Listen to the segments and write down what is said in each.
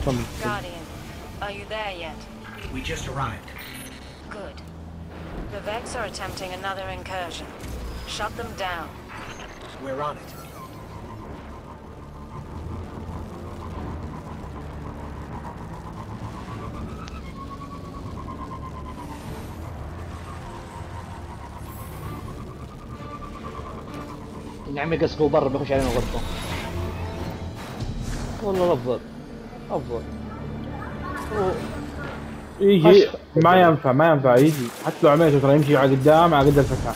كمل Guardian, are you there yet? We just arrived. Good. The Vex are attempting another incursion. Shut them down. We're on it. يا عمي قصفه برا بيخش علينا غرفه والله افضل أفضل. يجي ما ينفع ما ينفع يجي. حتى لو عملته ترى يمشي على قدام على قد الفتحة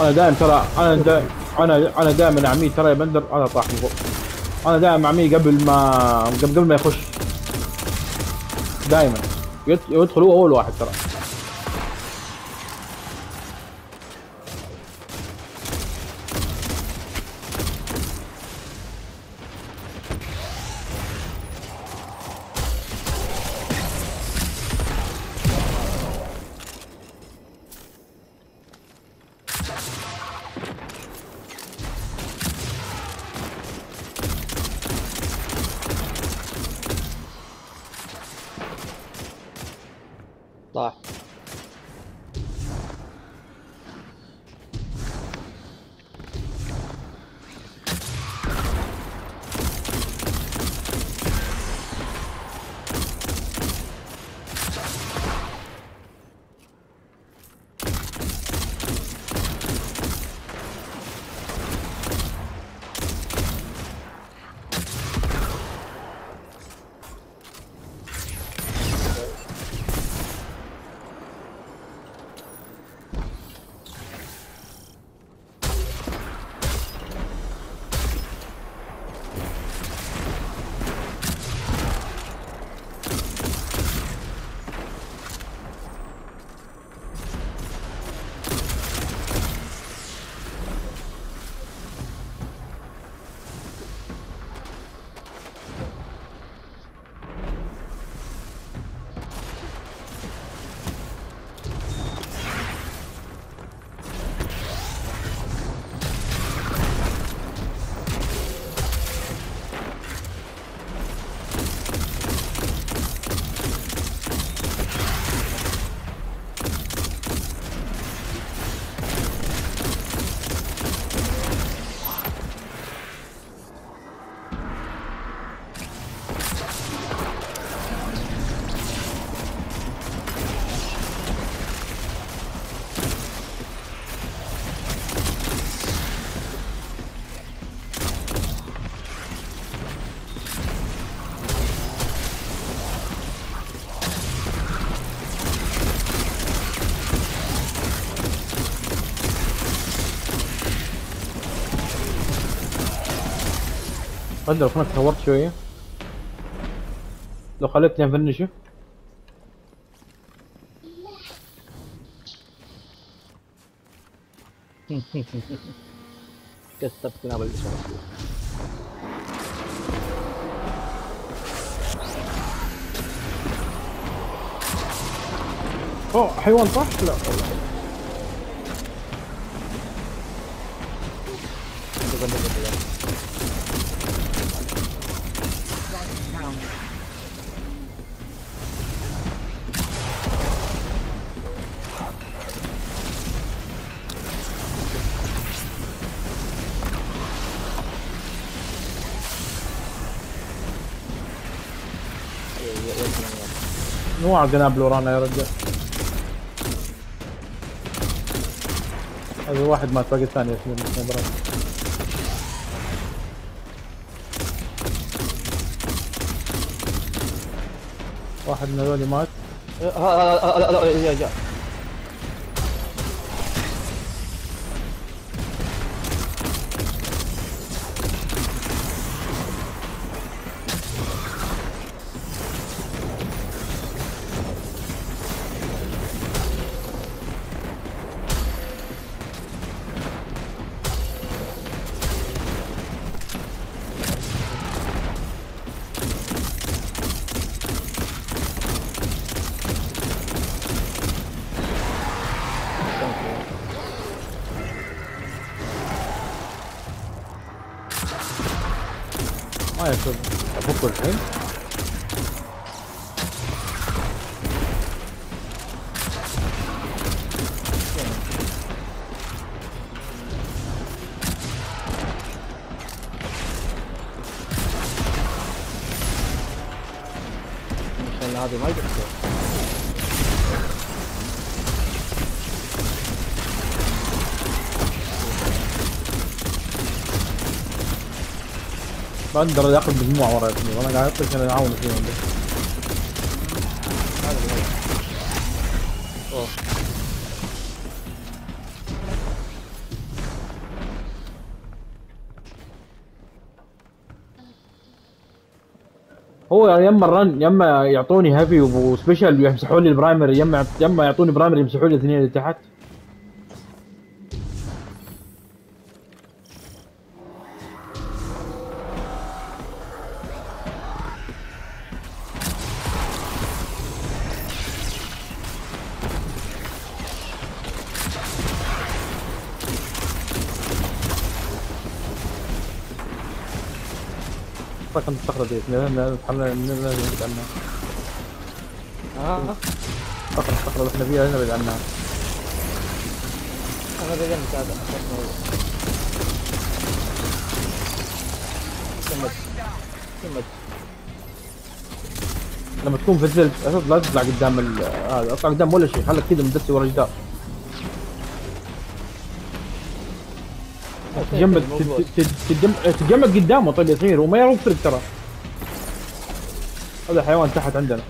أنا دائما ترى أنا أنا أنا دائما عميد ترى يا بندر أنا طاح من فوق. أنا دائما عميد قبل ما قبل ما يخش. دائما. يدخل هو أول واحد ترى. Tá. بندر كنت تهورت شوية. لو خليتني افنشه كسبت قنابل الاشاره أوه حيوان صح؟ لا. والله نوع قنابل ورانا يا رجال. هذا واحد مات باقي الثاني يسلم السنايبرات. واحد من هذول مات. لا جاء بقدر ياخذ مجموعة ورا وأنا قاعد اطلع عشان اعاون فيهم. هو. هو يما الرن يما يعطوني heavy و special يمسحوا لي ال primary يما يما يعطوني primary يمسحوا لي الاثنين اللي تحت. الصخرة دي نتحمل نبعد عنها ها الصخرة اللي إحنا فيها نبعد عنها أنا بجنب هذا كمل كمل لما تكون في أساس لا تطلع قدام هذا اطلع قدام ولا شيء خليك كذا مدسي ورا تت- تتجم- تتجمد قدامه طيب ياسمين وما يوفرك ترى هذا حيوان تحت عندنا.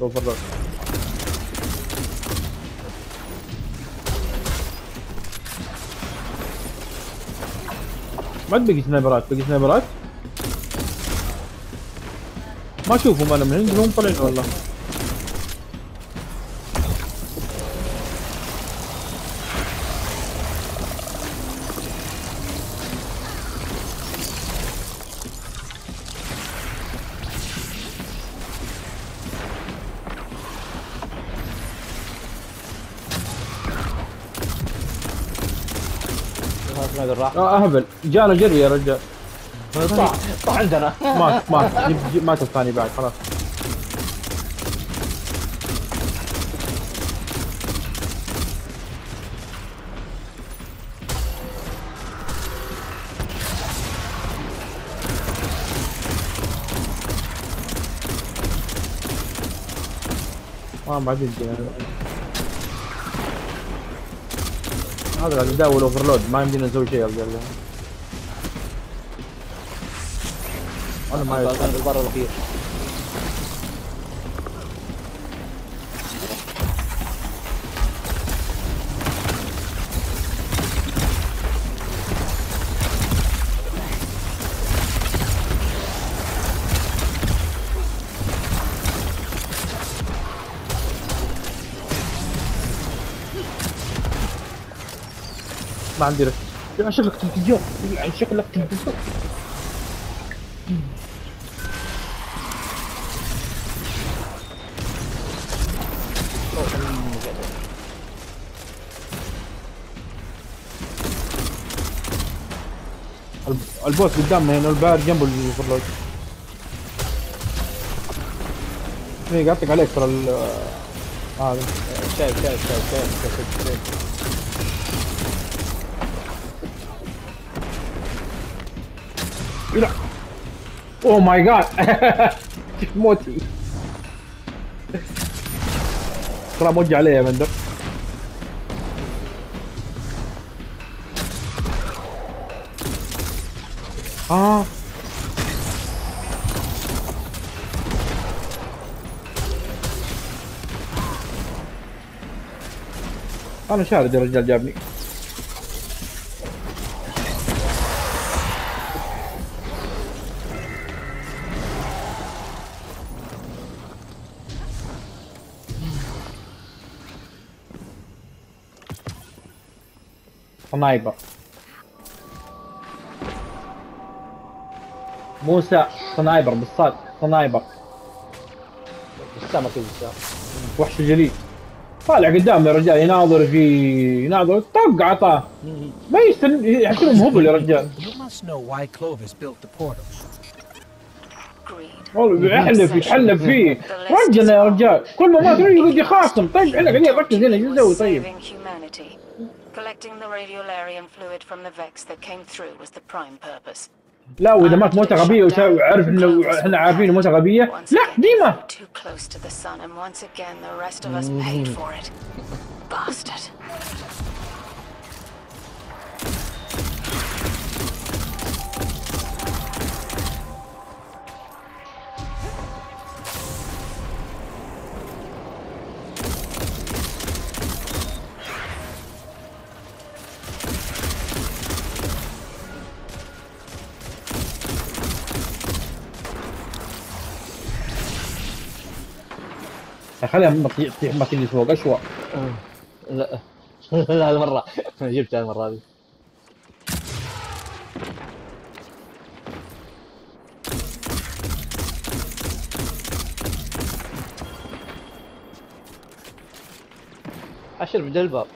لو فرق ما بقي سنايبرات بقي سنايبرات. ما أشوفهم أنا من هنا هم طالعين والله. راح آه أهبل. جانا جري يا رجال. طلع طلع عندنا. مات مات. مات الثاني بعد خلاص. ما بعد يجينا هذا قاعد يداول اوفرلود ما يمدينا نسوي شيء رجال أنا ما بالبر الأخير. ما عندي رفت يا شكلك تلفزيون يعني شكلك تلفزيون الب- البوس قدامنا هنا البار جنبه الفرلوج إيه قاعد عليك ترى ال- هذا. شايف شايف شايف شايف شايف شايف. لا اوه ماي جاد موتي ترى موجه عليه يا بندر آه أنا شارد يا سنايبر موسى سنايبر بالصاد. سنايبر. السما كذا وحش جليد. طالع قدام يا رجال يناظر في يناظر. طق عطاه. ما يستن يحسبهم هبل يا رجال. والله يحلف يتحلف فيه. رجنا يا رجال. كل ما مات يقعد يخاصم. طيب إحنا قاعدين نركز هنا إيش نسوي؟ طيب. Collecting the radiolarian fluid from the Vex that came through was the prime purpose. لا واذا مات موته غبيه وعرف انه احنا عارفين موته غبيه Once لا again, ديما Too close to the sun, and once again, the rest of us paid for it. Bastard. خليها تطيح ما تجي فوق أشوى. لا. لا المرة جبتها المرة هذه. عشر بدل الباب.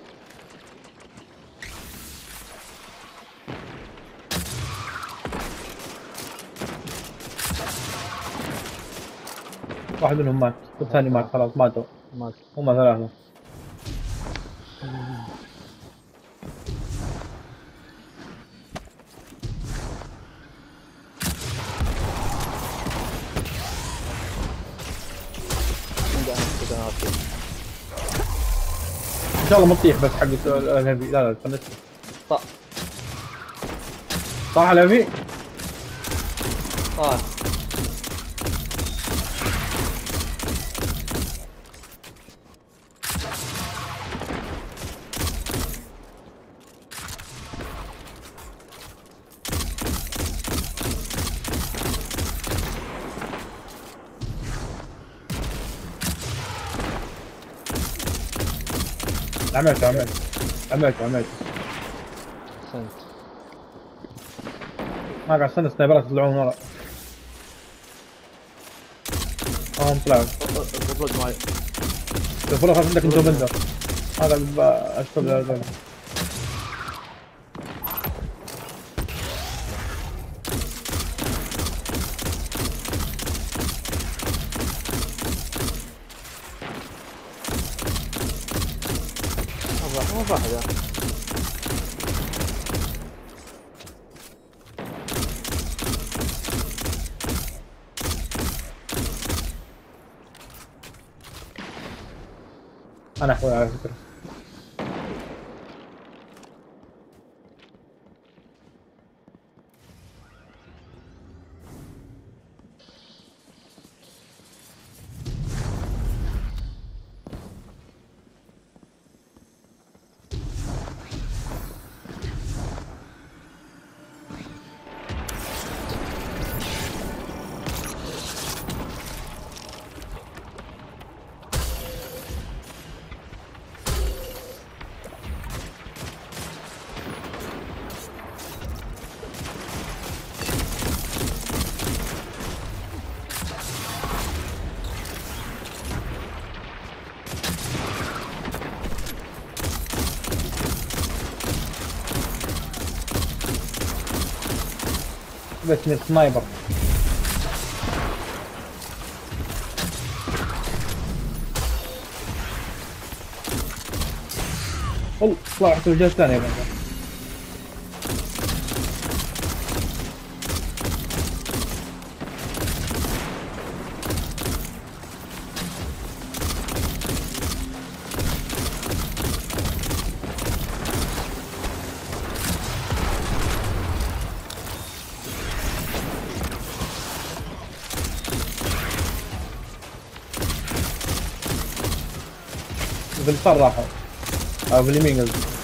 واحد منهم مات. والثاني مات خلاص ماتوا. ما هم كذا إن شاء الله ما تطيح بس حق الهيفي لا لا تفنش طا صح الهيفي طا عملت عملت عملت عملت احسنت ما قاعد استنى السنايبرات يطلعون ورا. آه هم طلعوا خلاص عندك انتو بندر هذا أشتغل هذول أنا احول على بس من سنايبر. والله طلعت الجهة الثانية يا باليسار راحوا أو باليمين قصدي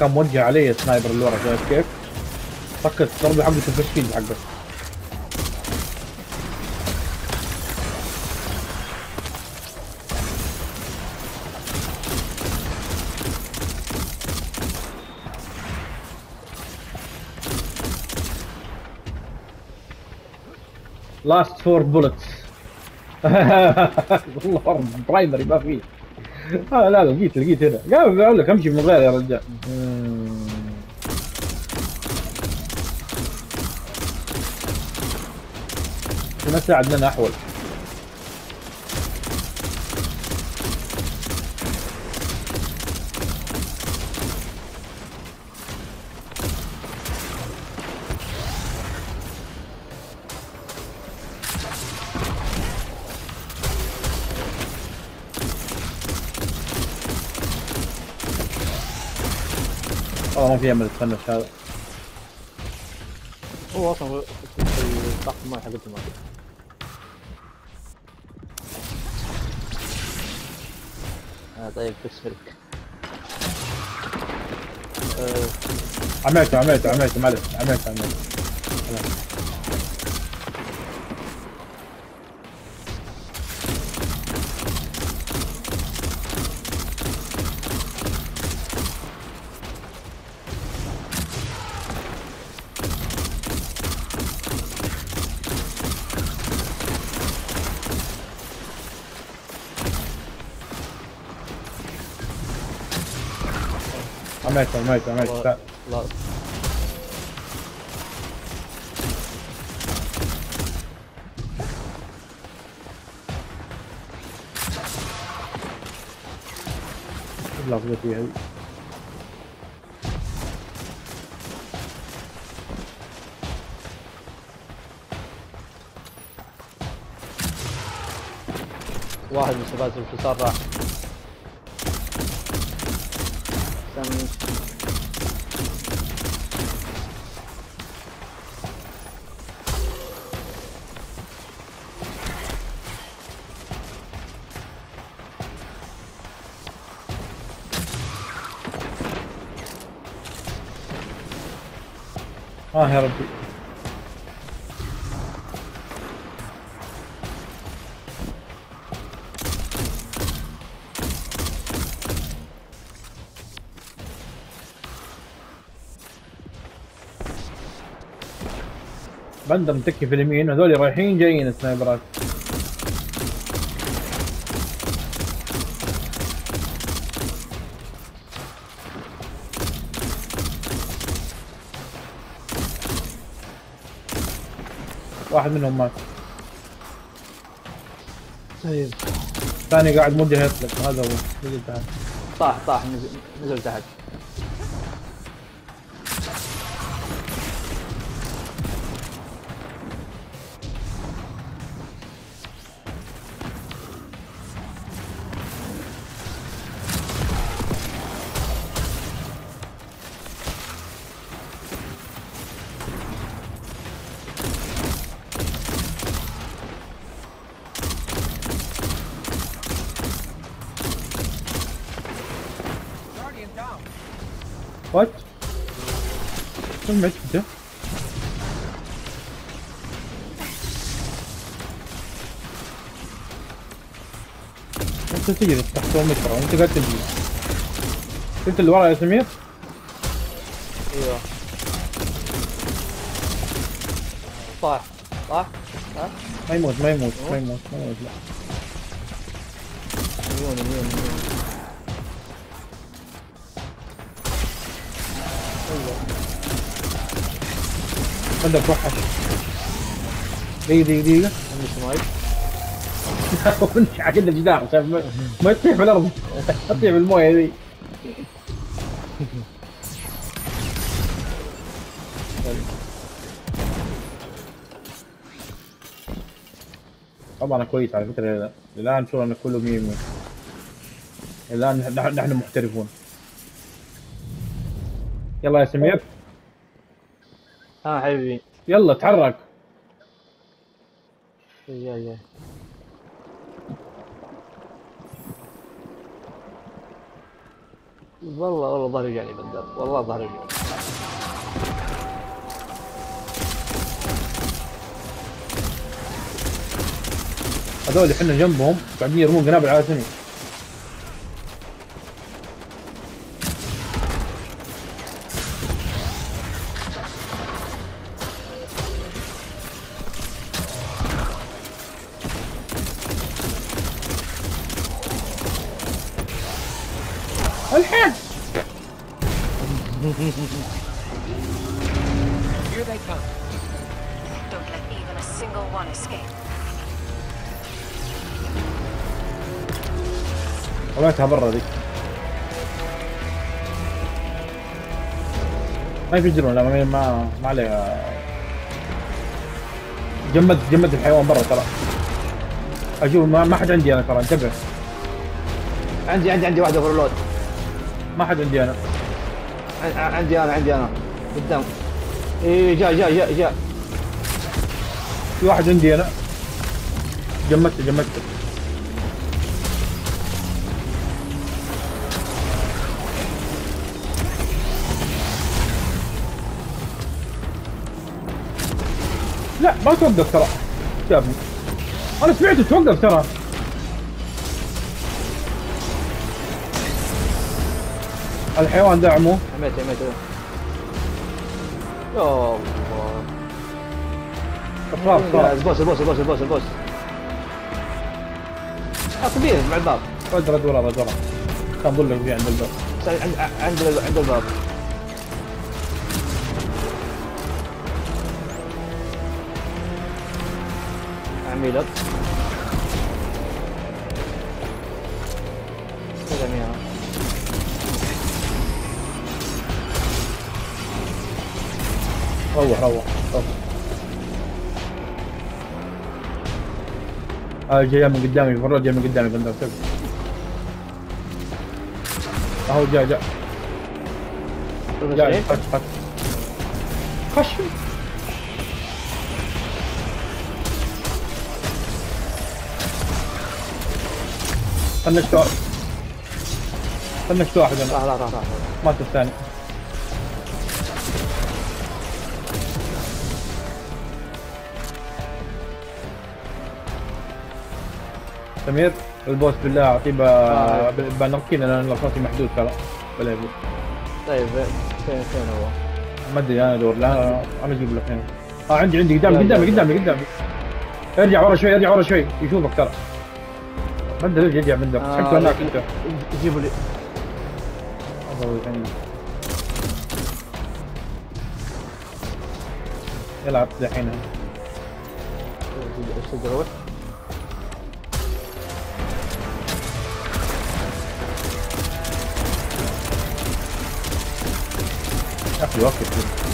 كان موجه علي ال sniper اللي ورا شايف كيف؟ فكت ضربه حقه التفشيل حقه. last four bullets والله primary ما فيه. آه لا لقيت لقيت هنا. قال أقول لك امشي من غير يا رجال. في ناس عندنا أحول. والله ما في أمل تفنش هذا. هو أصلا تحت الماء حقت الماء آه طيب تسفلك عملته عملته عملته معلش. عملته عملته. عملته عملته والله- لا اللحظة فيها واحد من شباب الانتصار راح آه يا ربي. بندر متكي في اليمين هذول رايحين جايين السنايبرات واحد منهم مات. طيب. الثاني قاعد موجه يطلق هذا هو. نزل تحت. طاح طاح نزل, نزل تحت. سمعت أنت انت تجري تحت المتر وانت قاعد تجري أنت اللي ورا يا سمير؟ أيوه. طاح. طاح. ما يموت ما يموت ما يموت ما يموت لا. مليون مليون مليون. بدك توحش دقيقة دقيقة دقيقة. عندي سمايك ونش عقلنا جدار عشان ما تطيح في الأرض. تطيح في الموية ذي طبعا كويس على فكرة. الآن شغلنا كله مية مية. الآن نحن نحن محترفون. يلا يا سمير. ها حبيبي. يلا تحرك. جاي جاي والله والله ظهري جاني بندر والله ظهري جاني هذول إحنا جنبهم قاعدين يرمون قنابل على سني رميتها برا ذيك ما يفجرون لا ما ما, ما عليه جمد جمد الحيوان برا ترى. أشوف ما, ما حد عندي أنا ترى انتبه. عندي عندي عندي واحد اوفرلود ما حد عندي أنا. عن- عندي أنا عندي أنا. قدام. إيه جاء جاء جاء جاء. في واحد عندي أنا. جمدته جمدته لا ما توقف ترى. جابني أنا سمعته توقف ترى. الحيوان دعمه عميت عميت يا الله. خلاص خلاص البوس البوس البوس البوس البوس. آه، كبير مع الباب. رد رد ورا رد ورا كان ظل عند الباب. عند عند الباب. كذا مياه روح روح روح. هاي جاي من قدامي فرد جاي من قدامي بندر أهو جاء جاء جاء خش خش خش. فنشت واحد فنشت واحد أنا راح راح راح مات الثاني. سمير البوس بالله أعطيه آه. ب- بنركين لأن رصاصي محدود ترى. ولا يبي طيب فين فين هو؟ ما أدري أنا ادور لا أنا أجيب لك هنا. آه عندي عندي قدامي قدامي قدامي قدامي. ارجع ورا شوي ارجع ورا شوي. يشوفك ترى. ارجع بندر آه، سحبته هناك انت جيبوا لي هذا هو الثاني. يلعب دحين؟ يا أخي وقف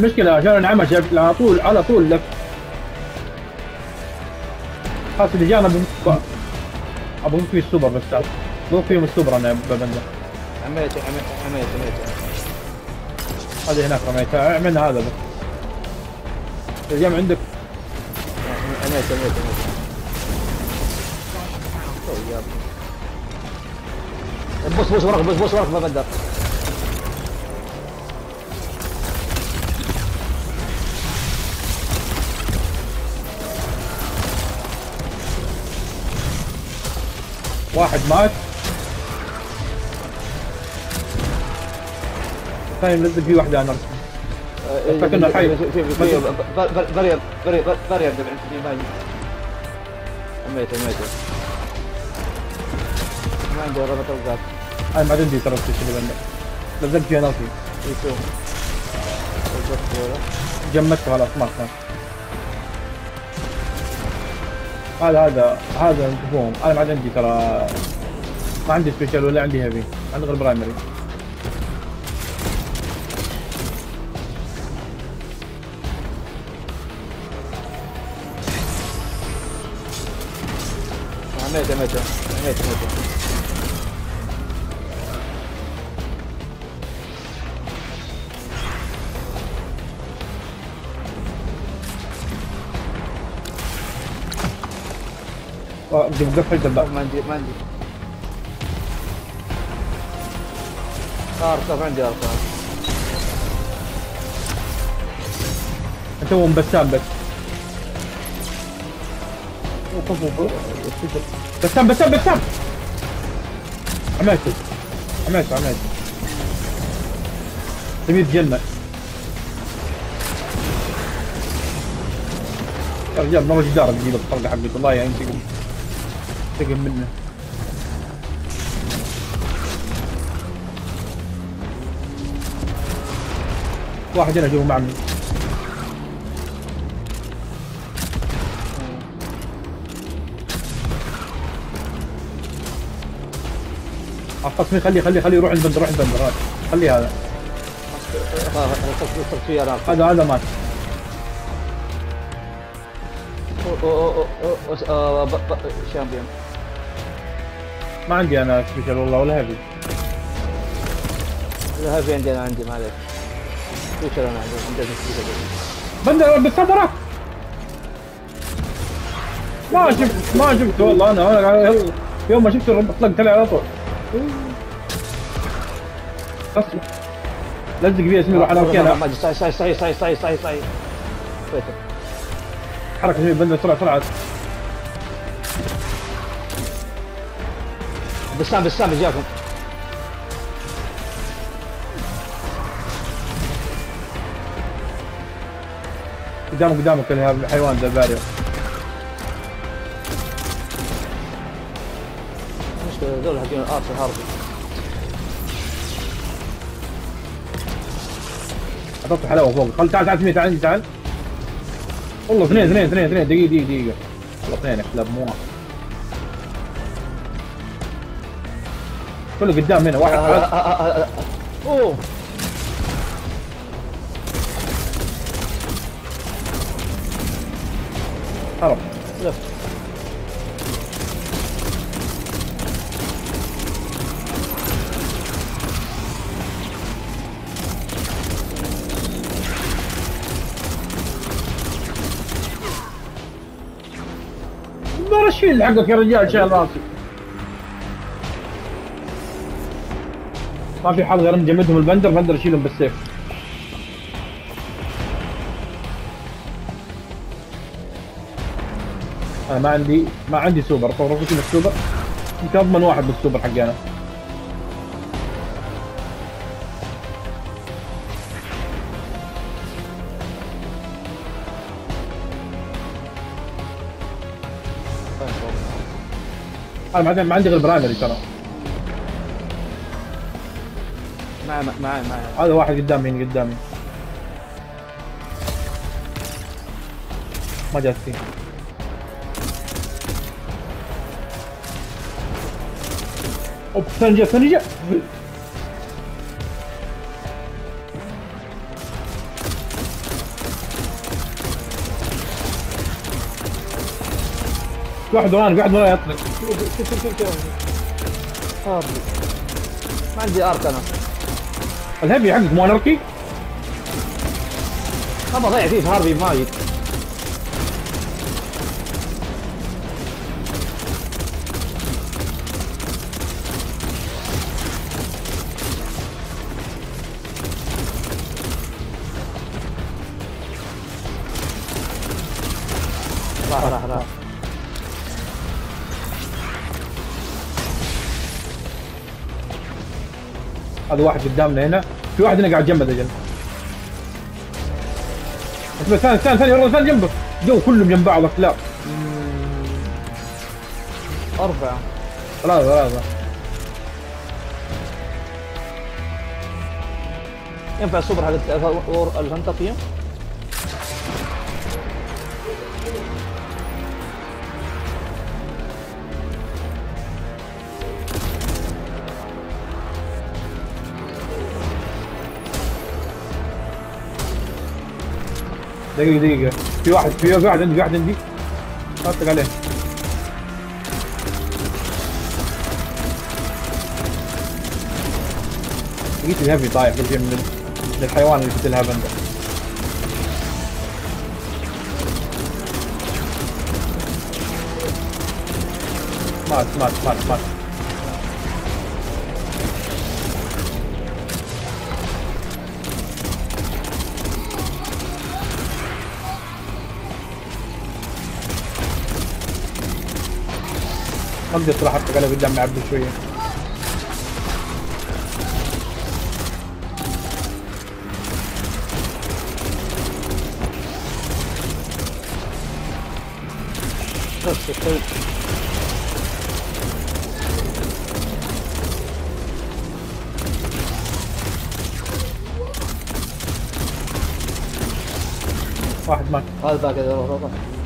المشكلة عشان انعمش على طول على طول لف. خلاص اللي جانا ب- أبغى فيه السوبر بس أبغى فيهم السوبر أنا ببندر عميت عميت عميت عميت. هذه هناك رميتها اعملنا هذا بس. الجام عندك. عميت عميت عميت. بص بص وراك بص بص وراك ما بدر واحد مات. الثاني ملزق فيه واحدة أنا. فكنا حي. في في في برير برير برير عميت عميت ما عندي رمى توقات أنا ما عندي ترى بندر لزقت فيها نفسي يسوم وقفت ولا جمدته خلاص ما كان هذا هذا هذا مفهوم أنا ما عاد عندي ترى ما عندي special ولا عندي heavy عندي غير primary عميت عميت عميت عميت ما عندي ما عندي اركب عندي اركب انت هو بسام بس. بسام بسام بسام عملته عملته عملته تبي تجنن يا رجال ما جدار تجيب الطلقه حقته والله يعني ينتقم ينتقم منه واحد هنا جوا معي عطتني خليه خليه خليه يروح البندر روح البندر خليه هذا هذا هذا مات champion ما عندي أنا special والله ولا heavy لا هذا عندي أنا عندي ما عليك. إيش أنا عندي عندي special بندر وراك ما شفت ما شفت والله أنا أنا يوم ما شفت الرب طلقت عليه على طول. لزق فيها اسمي روح انا وكينا ما صحيح صحيح صحيح صحيح صحيح صحيح اسمي بندر بسرعة بسرعة بسام بسام جاكم. قدامك قدامك الحيوان ذا باريو مشكلة هذول حقين الارثر هاربي. اعطيته حلاوة فوق. خل تعال تعال تعال عندي تعال. والله اثنين اثنين اثنين اثنين. دقيقة دقيقة دقيقة. والله اثنين كلاب مو واحد. كله قدام هنا واحد تعال. أوه. هرب. لفت ما اشيل حقك يا رجال شايل راسي ما في حل غير نجمدهم البندر بندر اشيلهم بالسيف. أنا ما عندي ما عندي سوبر. طول رفضتي السوبر. يمكن أضمن واحد بالسوبر حقي أنا. أنا ما عندي غير primary ترى. معي معي معي هذا واحد قدامي هنا قدامي. ما جات فيه. أوب ثاني جاء ثاني جاء. واحد ورانا واحد ورانا يطلق. شوف شوف شوف شوف. هاربي ما عندي آرك أنا. الهيفي حقك مو اناركي ما ضيع فيه في راح راح راح. هذا واحد قدامنا هنا. في واحد هنا قاعد جنبه ده جنبه اصبر ثاني ثاني ثاني والله ثاني جنبه. جو كلهم جنب بعض لا أربعة. ثلاثة ثلاثة ينفع السوبر حق الهنتر فيهم؟ دقيقة دقيقة. في واحد في واحد عندي في واحد عندي. طق عليه. لقيت الهيفي طايح من ال- من الحيوان اللي قلت لها بندر مات مات مات مات. أقدر صراحة اطلق عليه قدام عبد شوية. بس طيب. واحد مات. هذا باقي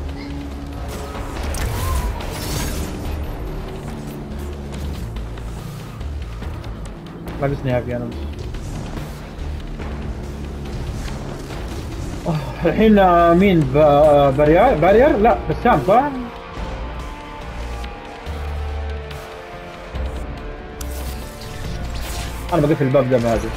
لابسني هافي أنا الحين مين بارير بارير لا بسام صح؟ أنا بقفل الباب ده هذا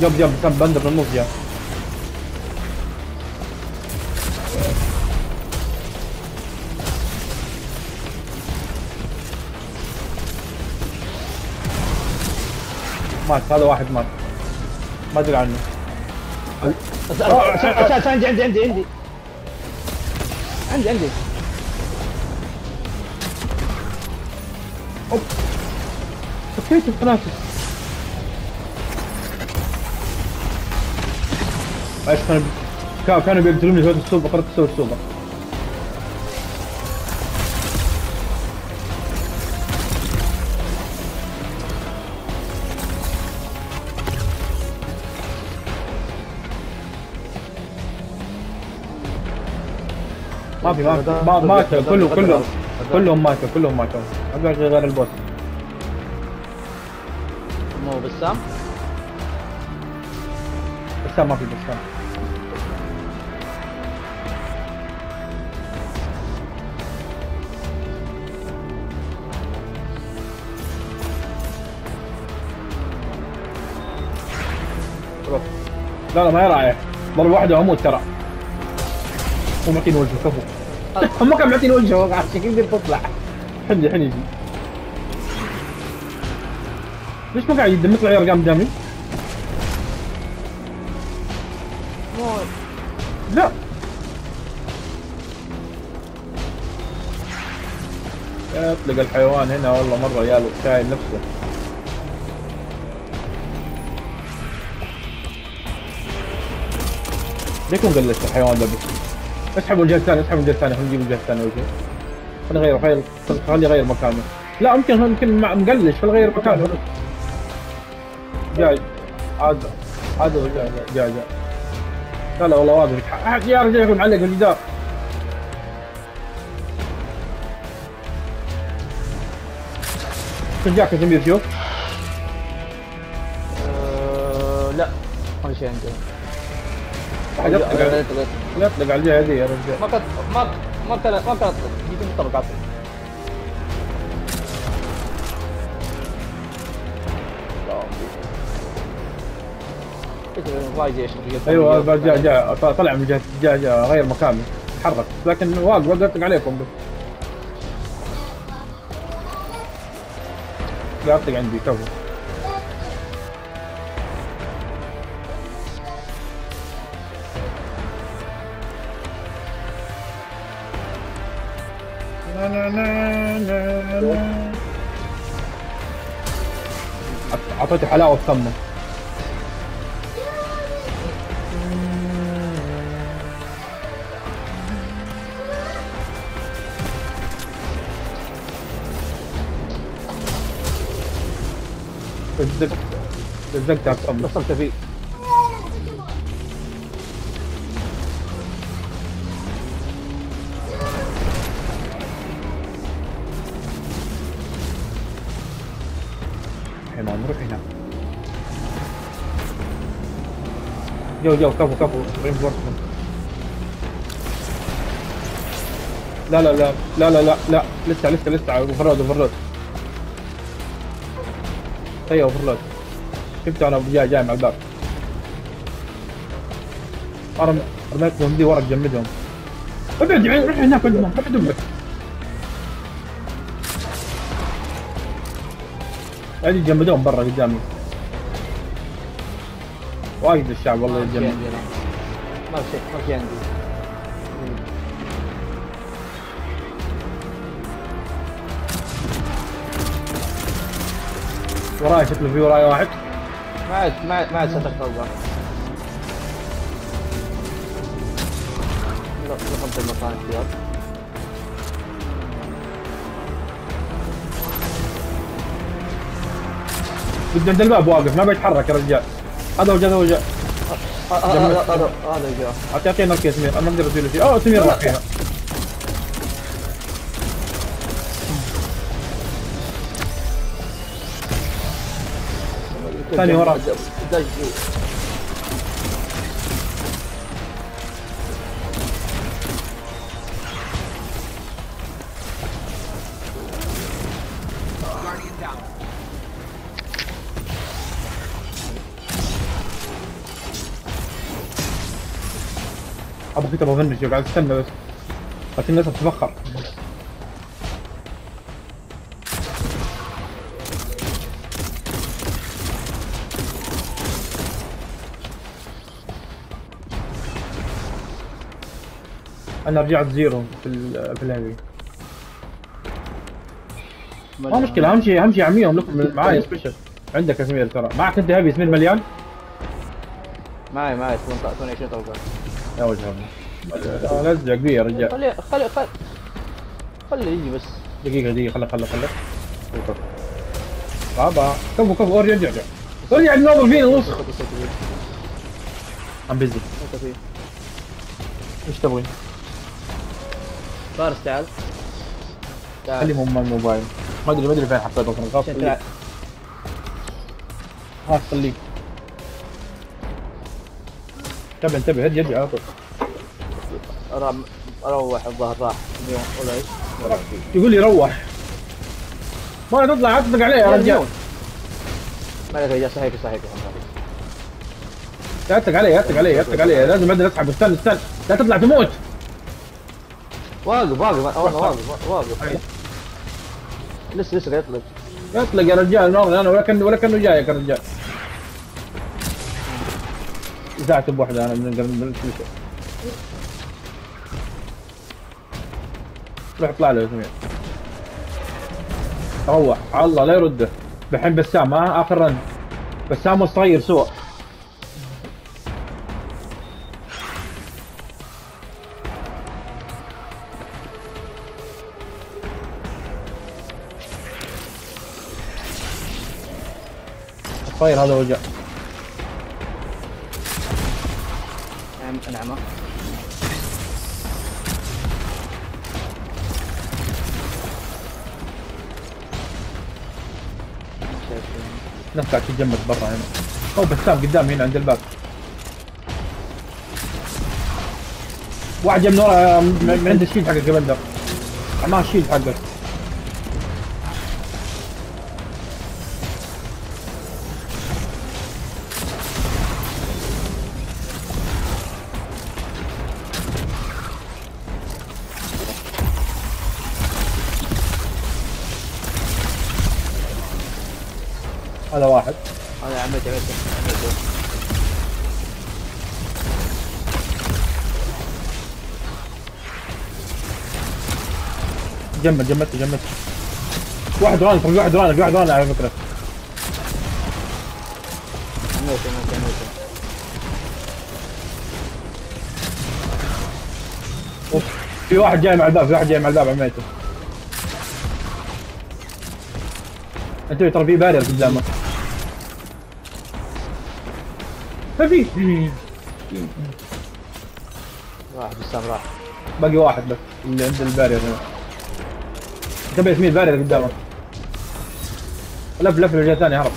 جاب جاب بسام بندر من النص جاب مات هذا واحد مات. ما أدري عنه. عندي عندي عندي عندي. عندي عندي. فكيت التنافس إيش كانوا كا- كانوا بيقتلوني سويت السوبر قررت أسوي السوبر ما في ما في ما ماتوا كله كلهم كلهم ماتوا كلهم ماتوا. ما بقى غير البوس. مو بسام؟ بسام ما في بسام. لا لا ما هي رايح ضربة واحدة واموت ترى. هو معطيني وجهه كفو. هم كانوا معطيني وجهه عشان قدرت تطلع الحين يجي ليش ما قاعد يدم يطلع يرقام قدامي؟ لا. يطلق الحيوان هنا والله مرة يا شايل نفسه. ليكم قلشت الحيوان ده بس. اسحبوا الجهة الثانية اسحبوا الجهة الثانية خلينا نجيب الجهة الثانية وجه خلينا نغير خير خلي يغير مكانه. لا يمكن يمكن مقلش فنغير مكانه. جاي. عاد عاد جاي جاي لا لا والله واقف يتح- يا رجال يكون معلق بالجدار جاك يا زميل شوف آه، لا. ما شيء عندي. يطلق على الجهة دي يا رجال. ما كانت ما ما كانت ما كانت جيت إيش أيوه جاء جاء طلع من جهه جاء جاء غير مكانه تحرك لكن واقف يطلق عليكم. بس لا يطلق عندي كفو أعطيته حلاوة وسمنه لزقتها بسمنه وصلت فيه. جو جو كفو كفو reinforcement. لا لا لا لا لا لا لا لسه لسه لسه overload overload أيوه اوفرلود شفت أنا جاي جاي مع الباب. ارم رميتهم دي ورا تجمدهم ابعد روح هناك عندهم ابعد أمك قاعد يجمدون برا قدامي. وايد الشعب والله أنا. ما في شيء ما في عندي وراي شكله في وراي واحد ما عاد ما عاد ما عاد ستخطبها دخلت المكان احتياط قد عند الباب واقف ما بيتحرك يا رجال هذا وجه هذا وجه. هذا هذا هذا جاء اعطي اعطينا يا سمير أنا ما أقدر أسوي له شيء أوه سمير راح فيها. ثاني ورا. دج كنت افنش قاعد استنى بس. لكن الناس تتفخر أنا رجعت zero في ال في ال heavy ما مشكلة اهم شيء اهم شيء اعميهم لكم معايا special عندك يا سمير ترى. معك أنت heavy سمير مليان معي معي 28 طلقة. يا وجه الله. بيه يا رجال. خلي خلي خلي خلي يجي بس. دقيقة دقيقة خلك خلك خلك بابا كفو كفو ارجع ارجع ارجع ارجع تناظر فينا نص. ام بيزي. إيش تبغي؟ فارس تعال. تعال. خليهم الموبايل. ما أدري ما أدري فين حطيته أصلا خلاص تعال خلاص خليه انتبه انتبه هدي هدي على طول. أروح الظهر راح. ولا؟ يقول لي روح. ما تطلع اطلق عليه يا رجال. ما عليك يا صحيح صحيح. يعتق عليه يعتق عليه يعتق عليه لازم بعدين أسحب. استنى استنى. لا تطلع تموت. واقف واقف. أنا واقف واقف. لسه لسه يطلق. يطلق يا رجال نور أنا ولا كان ولا كأنه جايك يا رجال. زعت بوحدة أنا من روح اطلع له سمير روح. الله لا يرده. بحين بسام ها؟ آخر رن بسام الصغير سوء. الصغير هذا وجع. نعم نعمة قاعد تتجمد برا هنا. هو بسام قدام هنا عند الباب. واحد من ورا من عند الشيل حق الكبندر ما الشيل حقك. جمد جمدت جمدت واحد رانك في واحد رانك واحد رانك على فكرة. عملت عملت عملت أوف. في واحد جاي مع الباب في واحد جاي مع الباب عميته انتبه ترى في بارير قدامك. ما في راح بسام راح. باقي واحد بس اللي عند البارير هنا. تبي ياسمين بارير قدامك. لف لف الجهه الثانية هرب.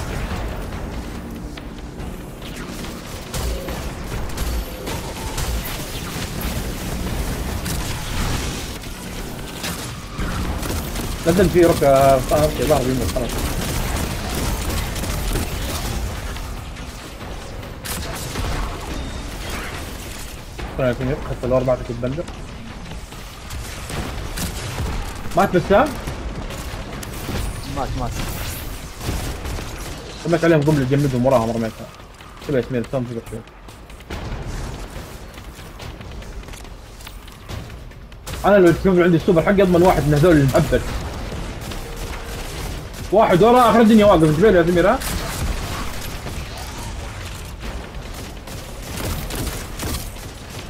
نزل في ركع خلاص ظهر يموت خلاص. يا سمير حتى لو اربعتك تبندر مات بسام مات مات. رميت عليهم قبل تجمدهم وراهم رميتها شوف يا سمير توم فكر شوي. أنا لو تشوف عندي السوبر حقي أضمن واحد من هذول المهبل واحد ورا آخر الدنيا واقف له يا سمير ها؟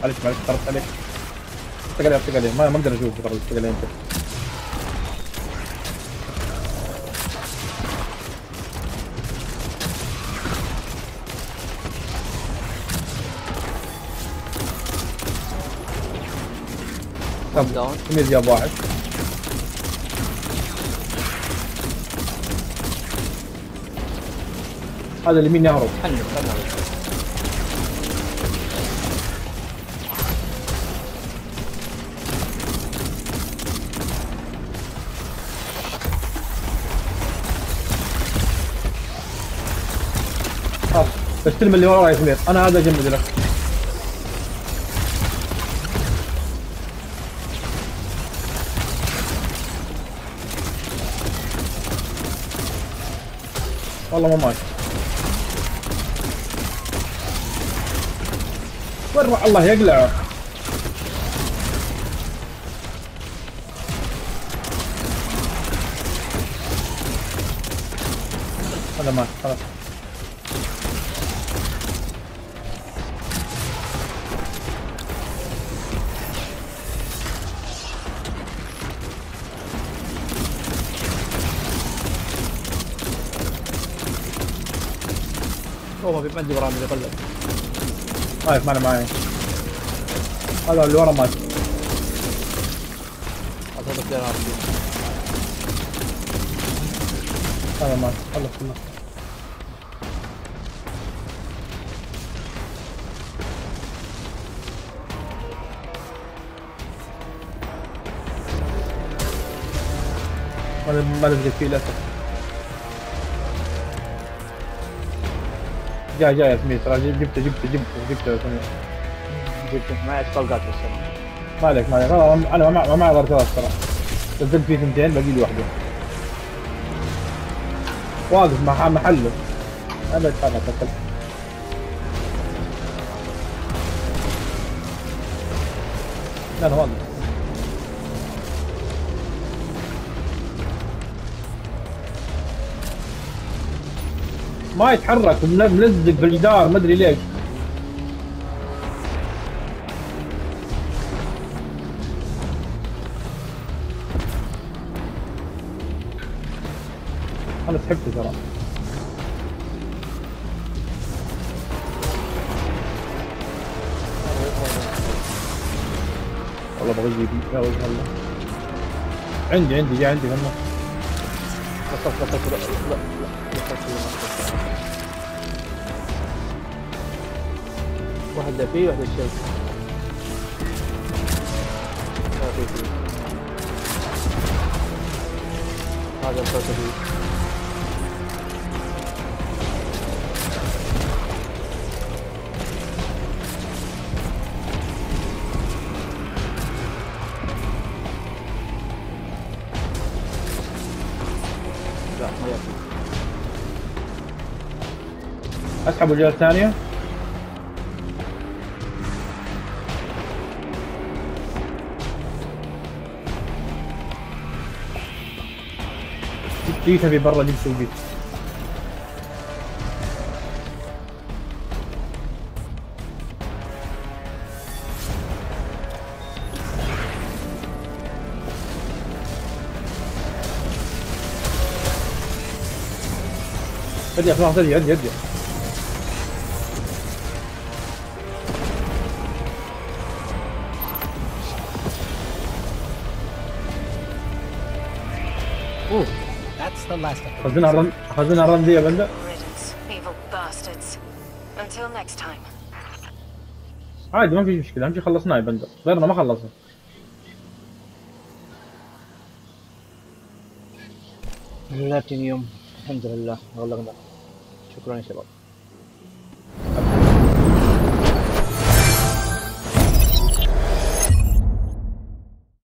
معلش معلش خربت عليك. ارتقى عليه ارتقى عليه ما أقدر أشوف ترى ارتقى عليه أنت. داون سمير جاب واحد هذا اليمين يهرب؟ حنك خلنا خلاص بستلم اللي ورا يا سمير أنا هذا جنب لك والله ما ماشي وين الله يقلعه؟ في عندي برامج يقلب. طيب معنا معي. هذا اللي ورا مات أعطيتك دير هذا مات خلص كله ما ما لزقت فيه للاسف جاي جاي يا سمير ترى جبته جبته جبته جبته يا سمير. جبت. معي طلقات بس. ما عليك ما عليك. أنا ما ما غير ثلاث ترى نزلت فيه ثنتين باقي لي واحدة واقف مع محله. بيتحرك أكل. لا أنا واقف. ما يتحرك مل- ملزق في الجدار ما أدري ليش. أنا سحبته ترى. والله بغي يجي يا وجه الله. عندي عندي جاي عندي هنا بس بس بس لا واحدة بي واحدة شيل هذا الفرق أسحب الجهة الثانية. جيت ابي برا جبت وجيت ادي خلاص ادي ادي ادي that's the last of them. خزنها الرن خزنها الرن دي يا بندر Riddance, evil bastards. Until next time. عادي ما في مشكله اهم شيء خلصناه يا بندر غيرنا ما خلصنا بلاتينيوم الحمد لله غلقنا شكرا يا شباب